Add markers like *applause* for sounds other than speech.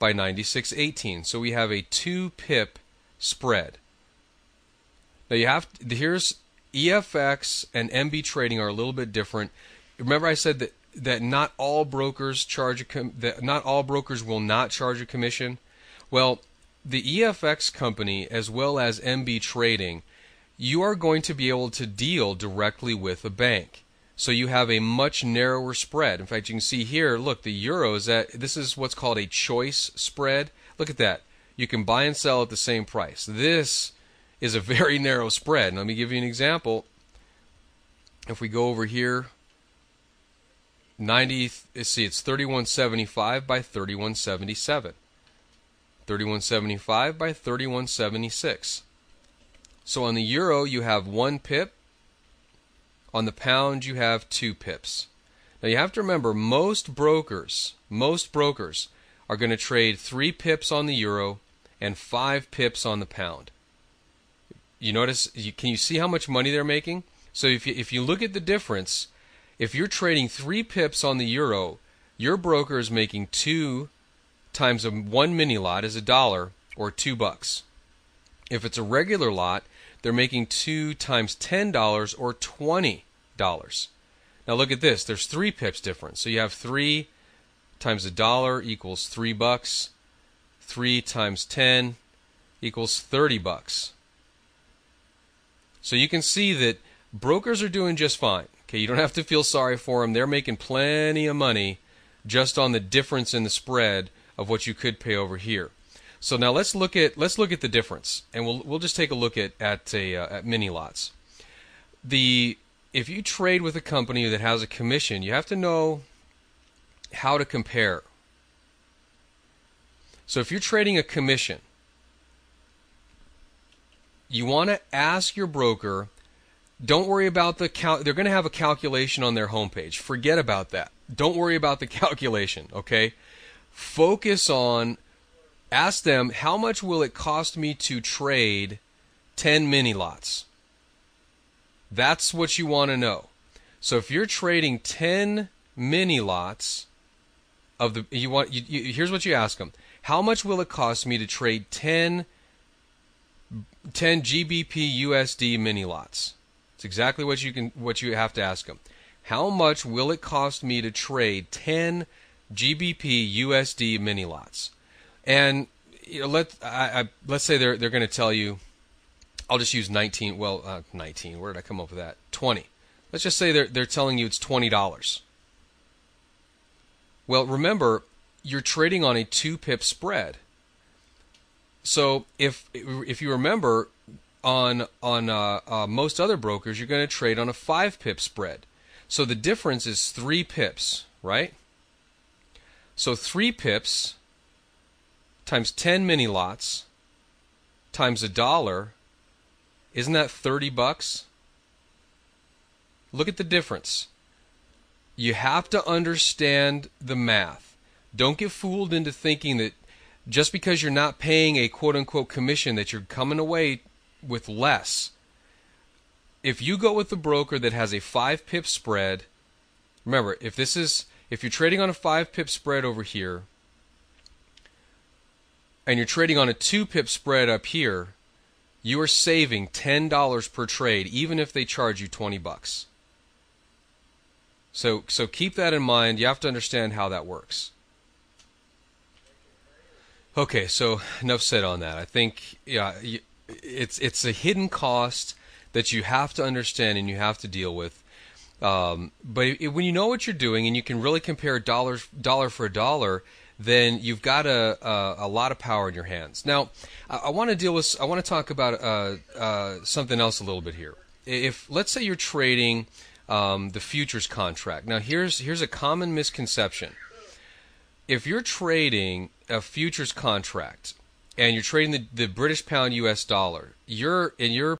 by 96.18. So we have a 2 pip spread. Now you have here's EFX and MB trading are a little bit different. Remember I said that that not all brokers charge a com- that not all brokers will not charge a commission. Well, the EFX company as well as MB Trading, you are going to be able to deal directly with a bank. So you have a much narrower spread. In fact, you can see here, look, the euro is at this is what's called a choice spread. Look at that. You can buy and sell at the same price. This is a very *laughs* narrow spread. Let me give you an example. If we go over here, 90, see, it's 3175 by 3177. 3175 by 3176. So on the euro, you have one pip. On the pound, you have two pips. Now you have to remember, most brokers, most brokers are going to trade three pips on the euro and five pips on the pound. You notice? You, can you see how much money they're making? So if you, if you look at the difference, if you're trading three pips on the euro, your broker is making two times a one mini lot is a dollar or two bucks. If it's a regular lot, they're making two times ten dollars or twenty dollars. Now look at this. There's three pips difference. So you have three times a dollar equals three bucks. Three times ten equals thirty bucks. So you can see that brokers are doing just fine. Okay, you don't have to feel sorry for them. They're making plenty of money just on the difference in the spread of what you could pay over here. So now let's look at let's look at the difference, and we'll we'll just take a look at at a uh, at mini lots. The if you trade with a company that has a commission, you have to know how to compare. So if you're trading a commission, you want to ask your broker. Don't worry about the cal- they're going to have a calculation on their homepage. Forget about that. Don't worry about the *laughs* calculation, okay? Focus on ask them how much will it cost me to trade 10 mini lots? That's what you want to know. So if you're trading 10 mini lots of the you want you, you, here's what you ask them. How much will it cost me to trade 10 10 GBP USD mini lots? It's exactly what you can what you have to ask them. How much will it cost me to trade 10 GBP USD mini lots? And you know, let I, I, let's say they're they're going to tell you, I'll just use 19. Well, uh, 19. Where did I come up with that? 20. Let's just say they're they're telling you it's twenty dollars. Well, remember you're trading on a two pip spread. So if if you remember, on on uh, uh, most other brokers, you're going to trade on a five pip spread. So the difference is three pips, right? So three pips times 10 mini lots times a dollar, isn't that 30 bucks? Look at the difference. You have to understand the math. Don't get fooled into thinking that just because you're not paying a quote unquote commission that you're coming away with less. If you go with the broker that has a 5 pip spread, remember, if this is if you're trading on a 5 pip spread over here, and you're trading on a two pip spread up here, you are saving $10 per trade even if they charge you 20 bucks. So so keep that in mind. You have to understand how that works. Okay, so enough said on that. I think yeah, it's it's a hidden cost that you have to understand and you have to deal with. Um, but it, when you know what you're doing and you can really compare dollars dollar for dollar, then you've got a, a, a, lot of power in your hands. Now, I, I want to deal with, I want to talk about uh, uh, something else a little bit here. If let's say you're trading um, the futures contract. Now, here's here's a common misconception. If you're trading a futures contract and you're trading the, the British pound U.S. dollar, you're in your